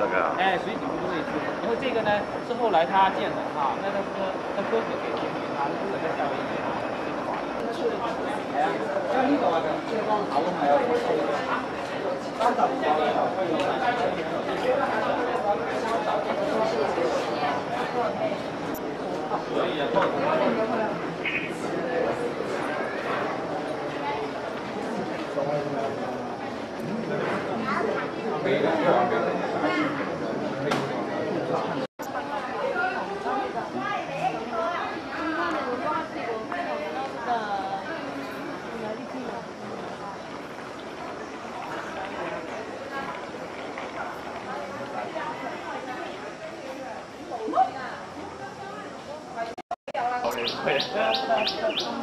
这个啊，哎，水井都会住。然后这个呢是后来他建的哈，那他哥他哥哥给建的，他哥哥在夏威夷啊，这个房子。哎呀，像呢個話就即係幫口咪有啲數嘅，三十所以啊，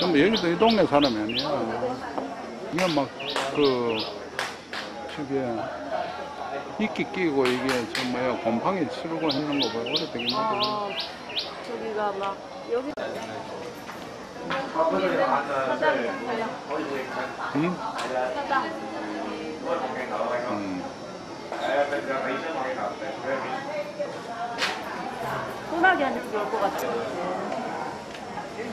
전부 여기도 이 동네 사람이 아니야. 이게 막, 그, 저게, 이끼 끼고 이게 저 뭐야, 곰팡이 치르고 했는 거 봐. 오래 되긴 하다. 어, 저기가 막 여기 사장이야 사장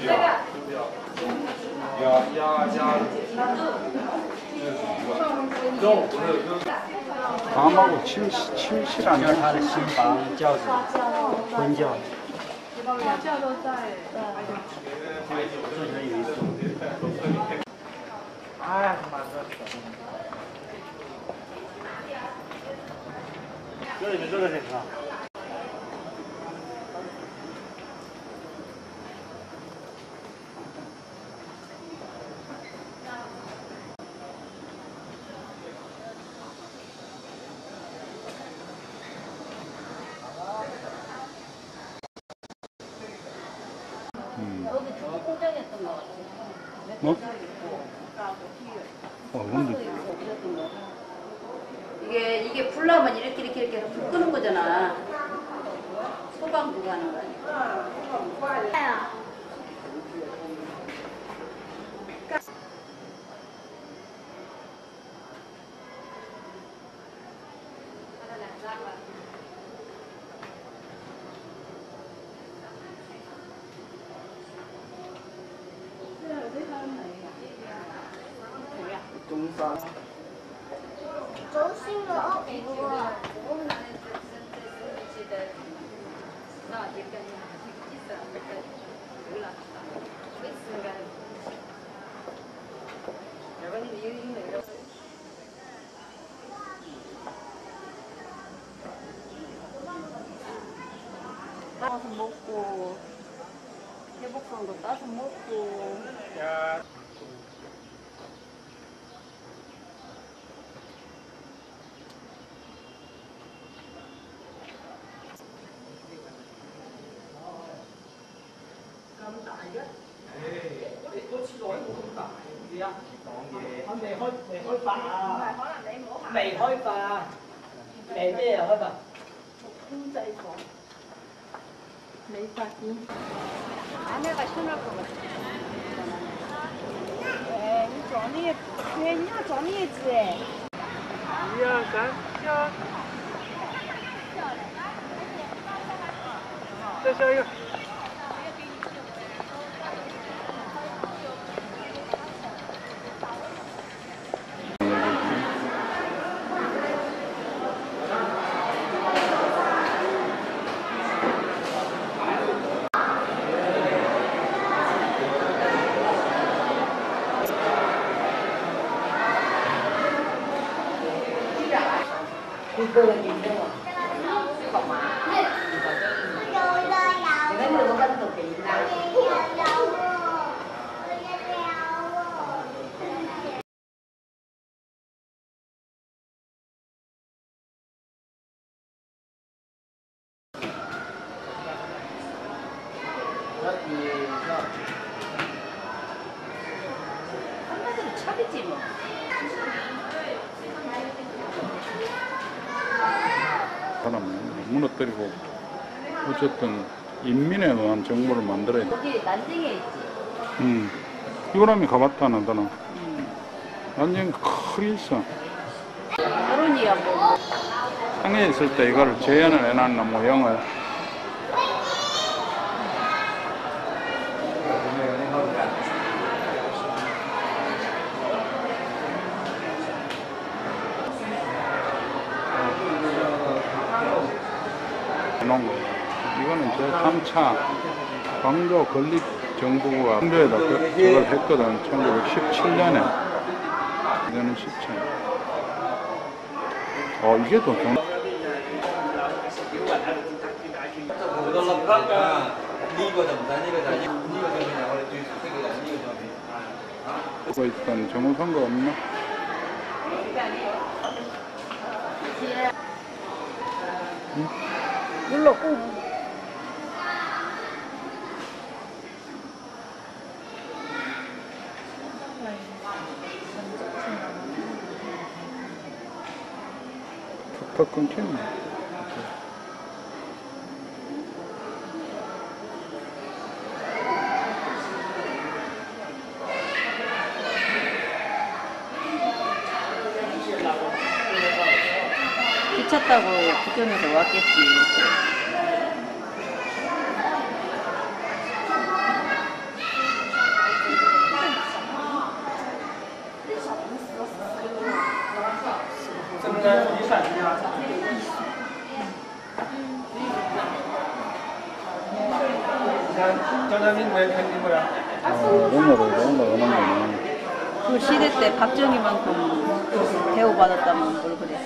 这个鸭鸭鸭，是什房？这我清就是。洗后我去他的新房，叫什么？婚叫。婚教都在。这边有一。哎妈的！这里面这个谁啊？ 여기 중국 공장이었던 것 같아 뭐? 어, 근데, 이게 이게 불나면 이렇게 이렇게 이렇게 해서 불 끄는 거잖아. 소방 누가 하는 거 아니야 따서 먹고 회복성도 따서 먹고 大开知啊，开没开未開啊。未啊。咩啊？開發。没发音。啊，那个那个。哎，你找那，哎，你要哎。一二三，一。再下一个。 차리지 뭐. 사람을 무너뜨리고 어쨌든 인민에 의한 정부를 만들어야 돼. 거기 난징에 있지. 음. 이거라면 가봤다 나더나. 완전 크게 있어. 결혼이야 뭐. 상해 있을 때 이걸 재현을 해놨나 모형을. 놓은 거. 이거는 제 3차 광교 건립 정부가 광교에다 그- 그걸 했거든. 1917년에. 이거는 10차. 어, 이게 더 경, 고 있던 정우선거 없나? 눌 Yo lo 타고 부천에서 왔겠지. 어, 올라가는 거네. 그 시대 때 박정희만큼 대우받았다면 뭘 그래.